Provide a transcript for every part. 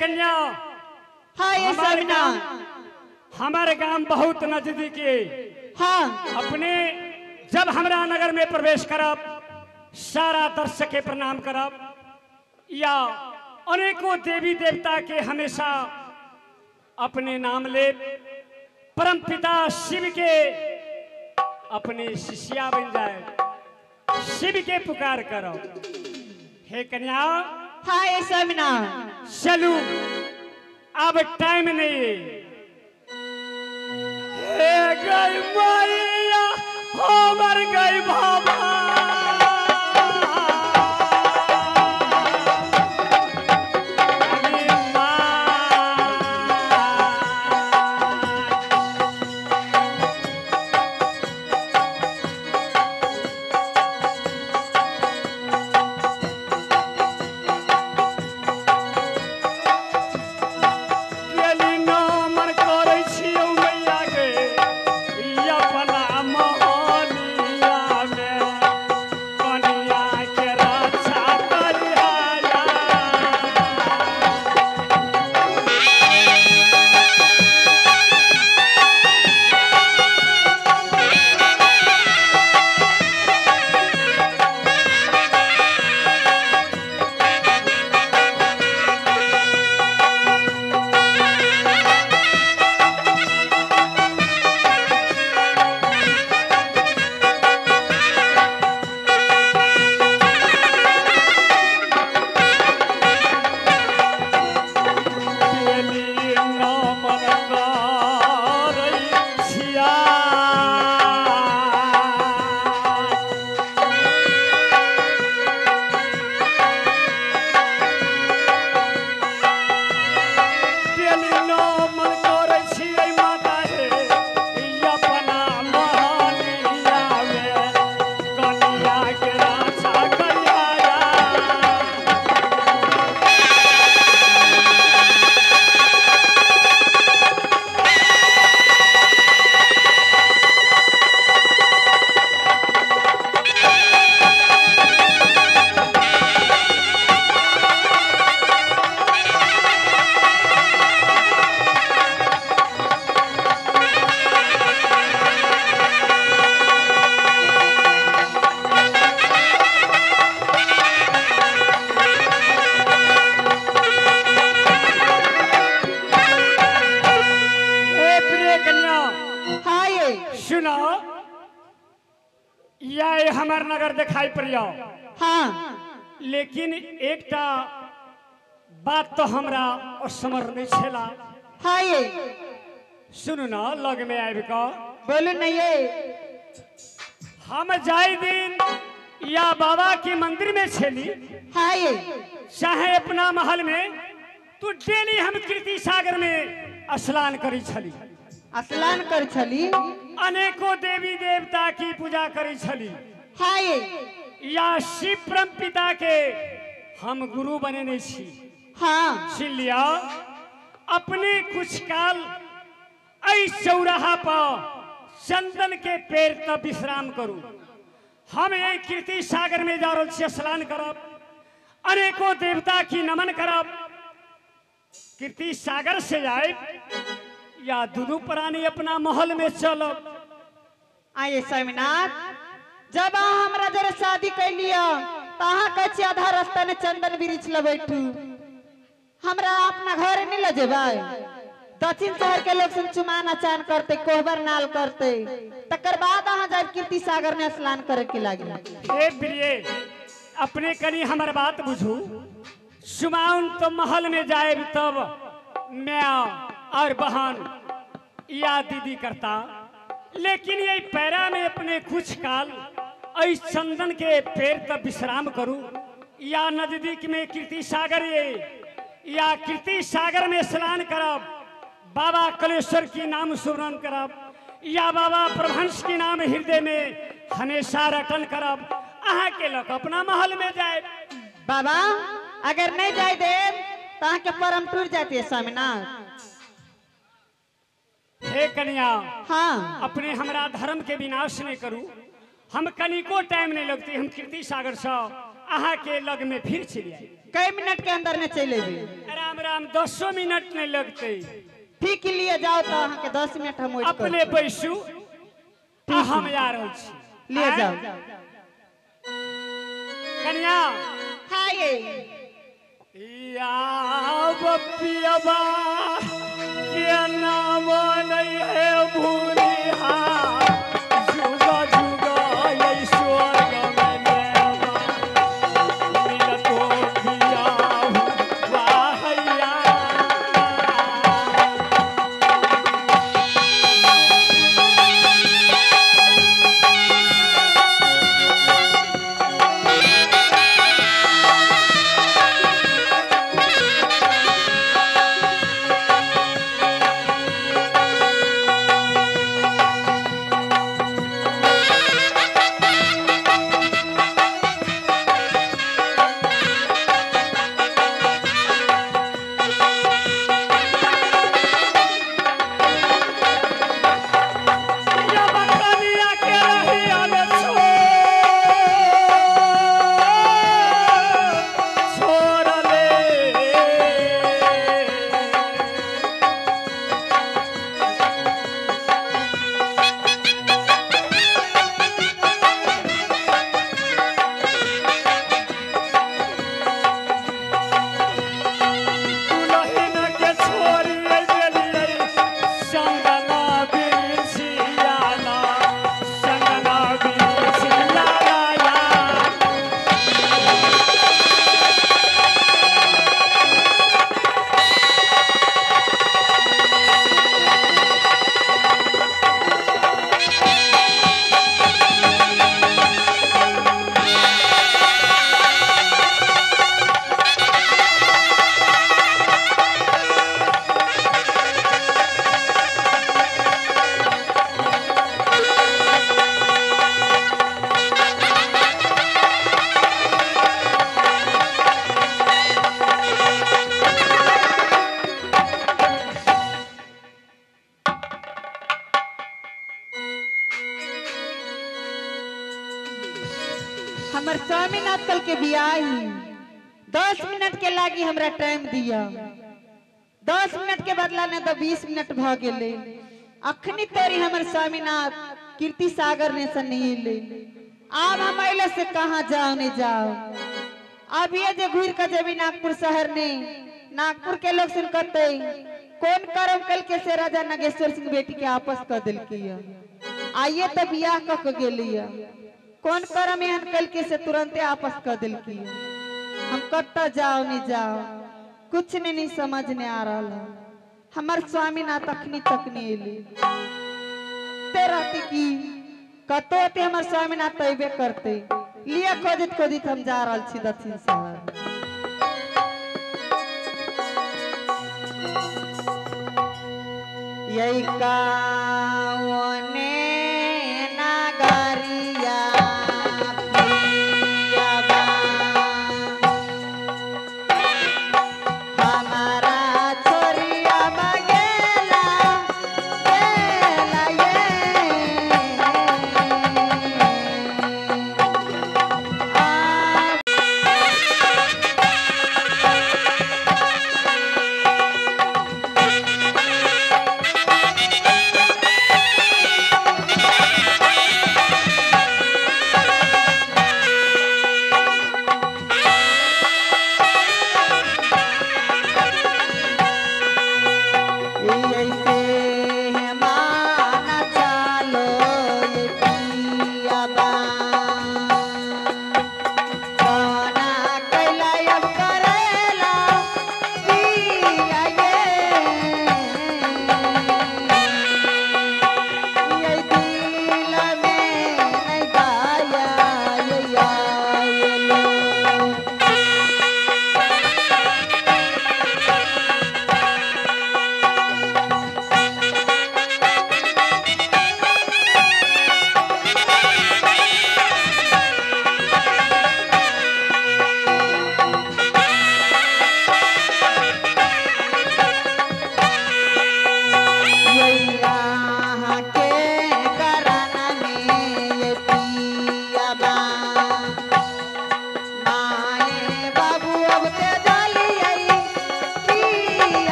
कन्या। हाँ ये हमारे गाँव हमारे गाँव बहुत नज़दीक है। हाँ। अपने जब हमरा नगर में प्रवेश करब सारा दर्शक के प्रणाम करब या अनेकों देवी देवता के हमेशा अपने नाम ले परम पिता शिव के अपने शिष्या बन जाए शिव के पुकार करो हे कन्या हाँ ये स्वामीनाथ चलू। अब टाइम नहीं है। गई मैया हमर गई बाबा। हमार नगर दिखाई पड़ियो हाँ। लेकिन एकटा बात तो हमरा असमर नहीं छला। हाँ ये। सुनु न लग में आबि कऽ। बोलू नहीं ये। हम जाय दिन या बाबा के मंदिर में छली। हाँ ये। चाहे अपना महल में तो डेली हम कीर्ति सागर में स्नान करी छली। स्नान कर छली। अनेकों देवी देवता की पूजा करी छली। हाँ ये शिव परम पिता के हम गुरु बनेने छी। हाँ। सुन लिया अपने कुछ काल ऐ चौराहा पर चंदन के पेड़ तक विश्राम करू। हम ये कीर्ति सागर में जा रहल छी स्नान करब अनेकों देवता की नमन करब कीर्ति सागर से जाए या दुनू प्राणी अपना महल में चलब आइए स्वामीनाथ। जब हमरा जरा शादी कैलिया तो अहाँ कहै आधा रास्ता में चंदन वृक्ष ल बैठू। हमरा अपना घर नहीं ले जेबै। दक्षिण शहर के लोग सब चुमान अचान करते, कोहबर नाल करते। तकर बाद अहाँ जाब कीर्ति सागर में स्नान करे के लागी। हे प्रिय, अपने कनी हमर बात बुझू। सुमाउन तो महल में जाए तब मैं और बहन या दीदी करता। लेकिन ये पैरा में अपने कुछ काल ऐ चंदन के पेड़ तक विश्राम करूँ? या नज़दीक में कीर्ति सागर ये या कीर्ति सागर में स्नान करब बाबा कलेश्वर की नाम सुमरन करब या बाबा प्रभंश की नाम हृदय में हमेशा रटन करब अहाँ के लक अपना महल में जाए। बाबा अगर नहीं जाए देव तो के परम टूट जाती है स्वामीनाथ। हे कन्या हाँ। अपने हमरा धर्म के विनाश नहीं करू। हम कनिको टाइम नहीं लगती हम कीर्ति सागर से अहाँ के लग में फिर चली आई। कई मिनट के अंदर में चले भी राम राम दसो मिनट नहीं लगते। ठीक लिए जाओ तो अहाँ के दस मिनट हम अपने आ हम आ रहल छी। लिए जाओ। कन्या हाँ ये। या बपियबा के नाम नहीं है भूलिहा दिया। दस मिनट के बदला ने तो बीस मिनट भ गेले। अखनी तोरी हमर स्वामीनाथ कीर्ति सागर ने से नहीं ले अब हम अइले से कहाँ जाओ नहीं जाओ। अब ये जो घूर का जबी नागपुर शहर ने, नागपुर के लोग सुन करते कौन करम कल के से राजा नागेश्वर सिंह बेटी के आपस कर दिल आइए तो बियाह क के गेलिया कौन करम एहन कल के से तुरंते आपस कर दिल हम कट्टा जाओ नहीं जाओ कुछ में नहीं समझ नहीं आ रहा है। हमार स्वामी ना तखनी तक नहीं अली रहती की? कतो ते हमार स्वामी ना तैबे करते। लिया खोजित खोजित हम जा रहा दक्षिण शहर। यही कावने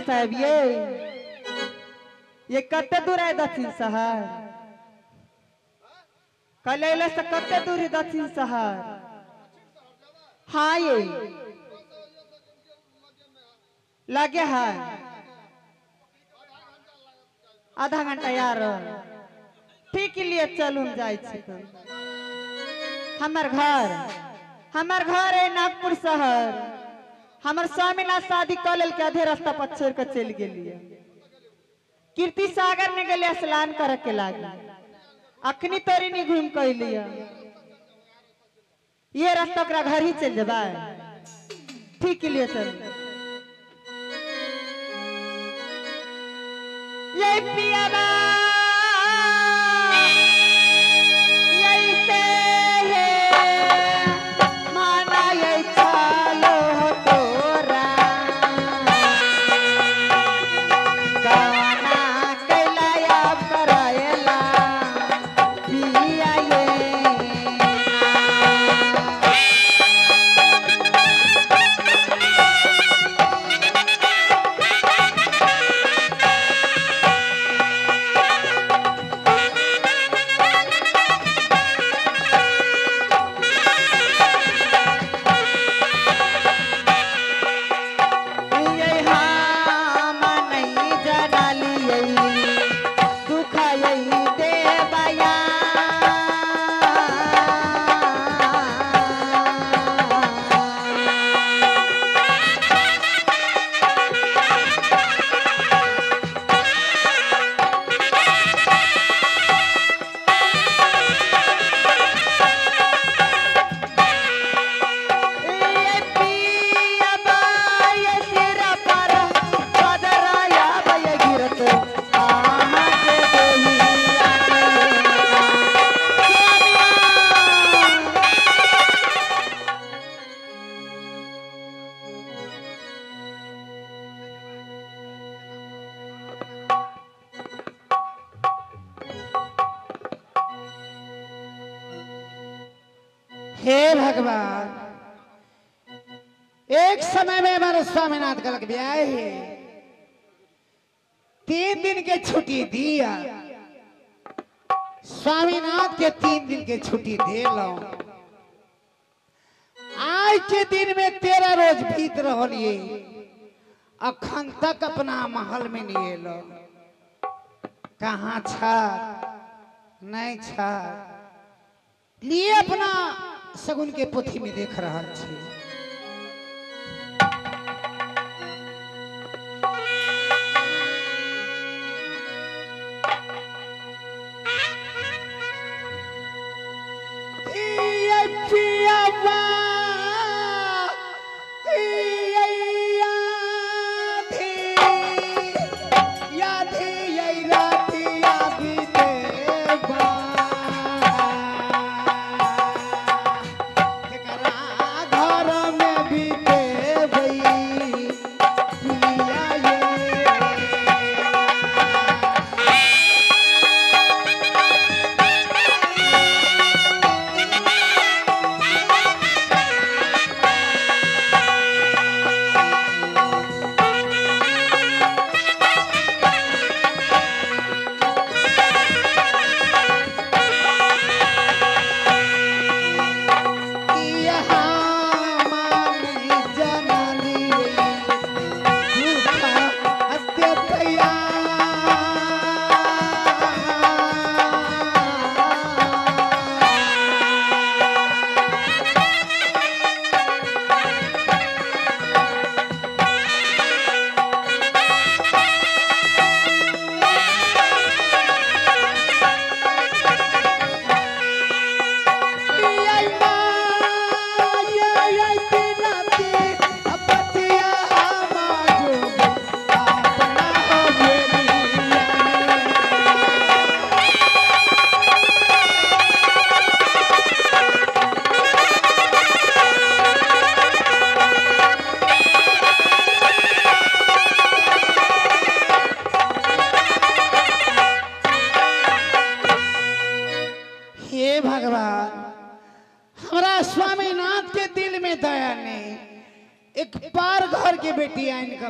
साहब ये। ये कते दूर है दक्षिण शहर कलेले से कते दूर है दक्षिण शहर हाँ ये। लगे है। आधा घंटा यार। ठीक लिए चलू जाए तो घर। हमर घर है नागपुर शहर। हमर स्वामीनाथ शादी कर लेल के आधे रास्ता पर छोड़ के चल गेलिए कीर्ति सागर में गेले स्नान करे के लागी। अखनी तोरी नहीं घूम के अलिए ये रास्ता ओकरा घर ही चल जेबा। ठीक लिए चल ये पियाबा में हमारे स्वामीनाथ का लग ब्याह है। तीन दिन के छुट्टी दिया। स्वामीनाथ के तीन दिन के छुट्टी दे लो। आज के दिन में तेरह रोज बीत रही अखन तक अपना महल में नहीं एलो। कहाँ छा नहीं छा लिए अपना सगुन के पोथी में देख रहा छी।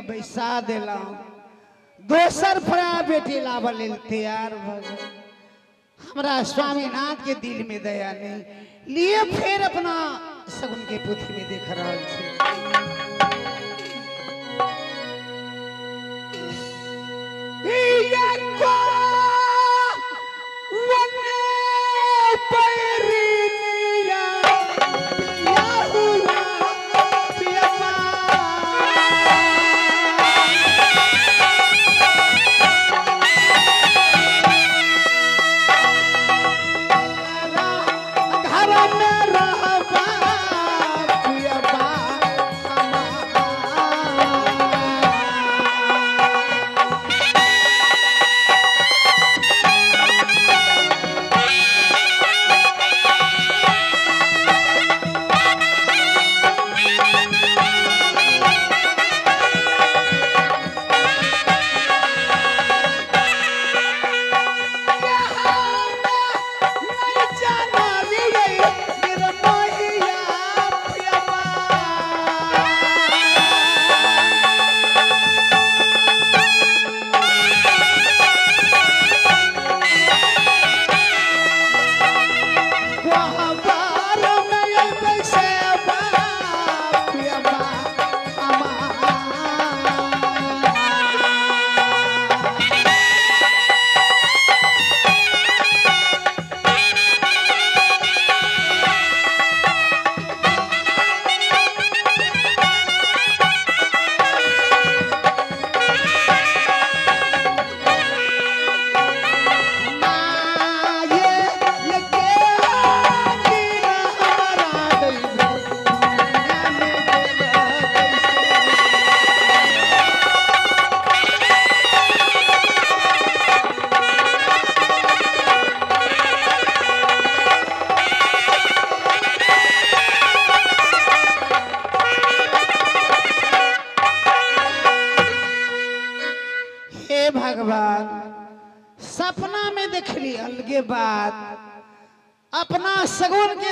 बैसा दिल। दोसर फरा बेटी लावल तैयार भ गए हमरा स्वामीनाथ के दिल में दया नहीं। लिए फिर अपना सगुन के पुथी में देख वने पैरिनिया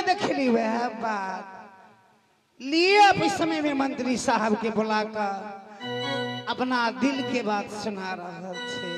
देखली वह बात। लिए अब इस समय में मंत्री साहब के बुलाकर अपना दिल के बात सुना रहा थे